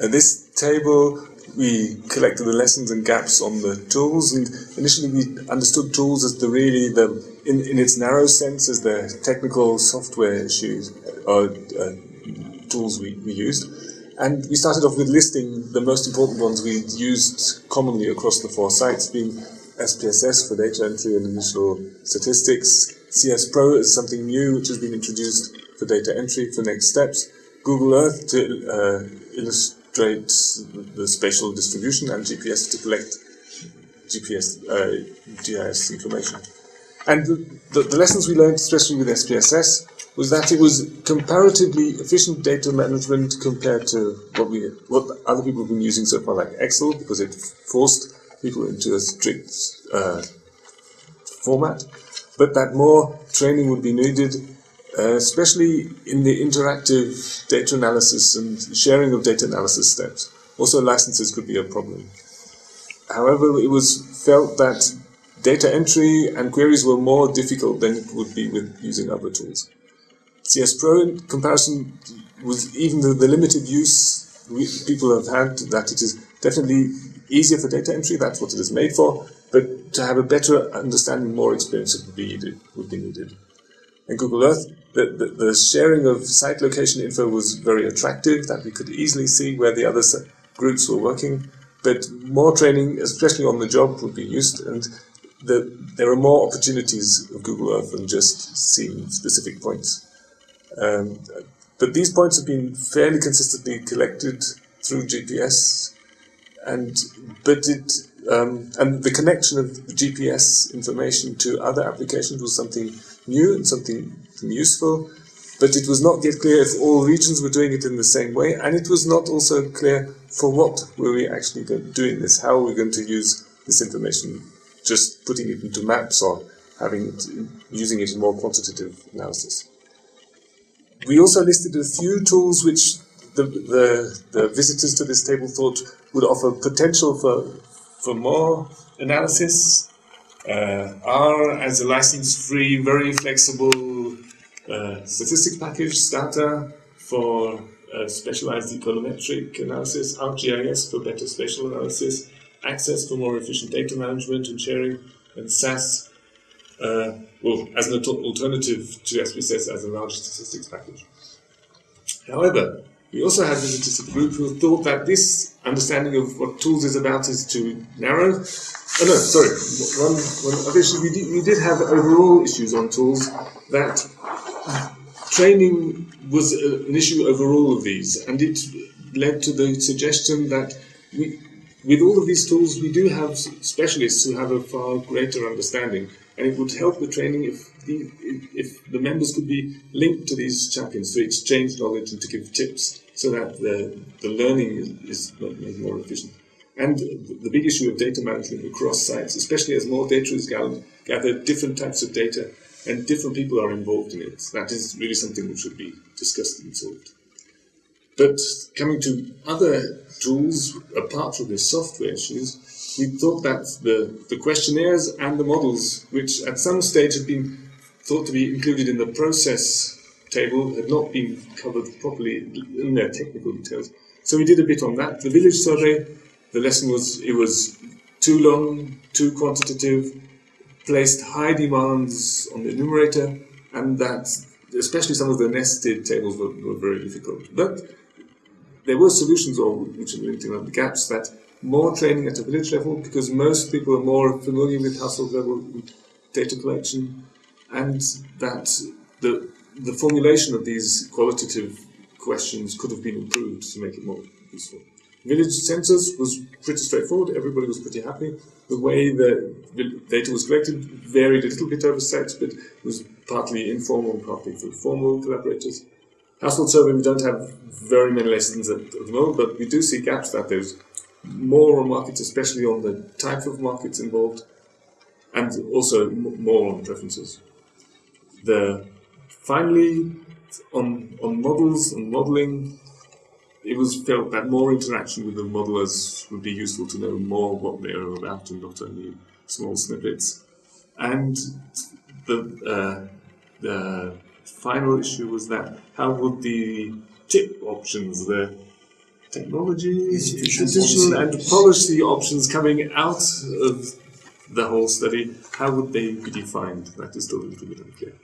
And this table, we collected the lessons and gaps on the tools, and initially we understood tools as the really the in, in its narrow sense as the technical software issues or uh, tools we, we used. And we started off with listing the most important ones we'd used commonly across the four sites, being SPSS for data entry and initial statistics, CS Pro is something new which has been introduced for data entry for next steps, Google Earth to uh, illustrate the spatial distribution, and GPS to collect GPS uh, GIS information. And the, the, the lessons we learned, especially with SPSS, was that it was comparatively efficient data management compared to what we what other people have been using so far, like Excel, because it forced people into a strict uh, format, but that more training would be needed, uh, especially in the interactive data analysis and sharing of data analysis steps. Also, licenses could be a problem. However, it was felt that data entry and queries were more difficult than it would be with using other tools. CS Pro in comparison with even the, the limited use we, people have had that it is definitely easier for data entry, that's what it is made for, but to have a better understanding, more experience would be needed. Would be needed. In Google Earth, the, the, the, sharing of site location info was very attractive, that we could easily see where the other groups were working, but more training, especially on the job, would be used, and the, there are more opportunities of Google Earth than just seeing specific points. Um, but these points have been fairly consistently collected through GPS, and but it um, and the connection of GPS information to other applications was something new and something useful. But it was not yet clear if all regions were doing it in the same way, and it was not also clear for what were we actually doing this. How are we going to use this information? Just putting it into maps or having it, using it in more quantitative analysis. We also listed a few tools which the, the, the visitors to this table thought would offer potential for, for more analysis. Uh, R as a license-free, very flexible uh, statistics package, Stata for uh, specialized econometric analysis, ArcGIS for better spatial analysis, Access for more efficient data management and sharing, and SAS uh, well, as an alternative to SPSS as a large statistics package. However, we also had visitors of the group who thought that this understanding of what tools is about is too narrow. Oh no, sorry. One, one issue, we did, we did have overall issues on tools that training was uh, an issue over all of these, and it led to the suggestion that we, with all of these tools, we do have specialists who have a far greater understanding and it would help the training if the, if the members could be linked to these champions to exchange knowledge and to give tips so that the, the learning is, is made more efficient. And the big issue of data management across sites, especially as more data is gathered, different types of data, and different people are involved in it. That is really something which should be discussed and solved. But coming to other tools, apart from the software issues, we thought that the, the questionnaires and the models, which at some stage had been thought to be included in the process table, had not been covered properly in their technical details. So we did a bit on that. The village survey, the lesson was it was too long, too quantitative, placed high demands on the enumerator, and that especially some of the nested tables were, were very difficult. But there were solutions, or which are linked in the gaps, that more training at a village level because most people are more familiar with household level data collection and that the, the formulation of these qualitative questions could have been improved to make it more useful. Village census was pretty straightforward, everybody was pretty happy. The way the data was collected varied a little bit over sites, but it was partly informal, and partly through formal collaborators. Household survey, we don't have very many lessons at, at the moment, but we do see gaps that there's more on markets, especially on the type of markets involved, and also more on preferences. The finally on on models and modeling, it was felt that more interaction with the modelers would be useful to know more what they are about and not only small snippets. And the uh, the final issue was that how would the tip options, the technology, Institutions, institution, and policy options coming out of the whole study, how would they be defined? That is still a little bit unclear.